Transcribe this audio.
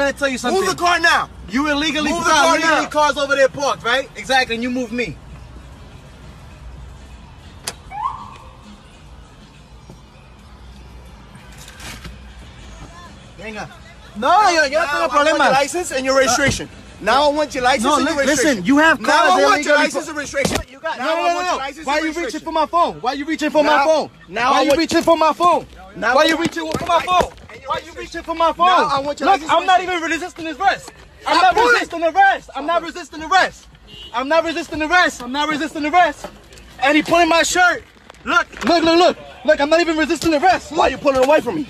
let me tell you something. Move the car now. You illegally Move the car legally now. cars over there parked, right? Exactly, and you move me. Venga. No, yo, yo no Now tengo I want problema. your license and your registration. Uh, now I want your license No, and your li- registration. listen, you have Now cars I want your license and registration. You got, now no, I no, want no, your no. Why are you reaching for my phone? Why are you reaching for my Now- phone? now Why I you reaching for my phone? Now Why I you reaching for my phone? Why you reaching for my phone? Now I want your Look, I'm not even resisting arrest. I'm not resisting arrest. I'm not resisting the arrest. I'm not resisting the arrest. I'm not resisting the arrest. And he pulling my shirt. Look, look, look, look. Look, I'm not even resisting the arrest. Why are you pulling away from me?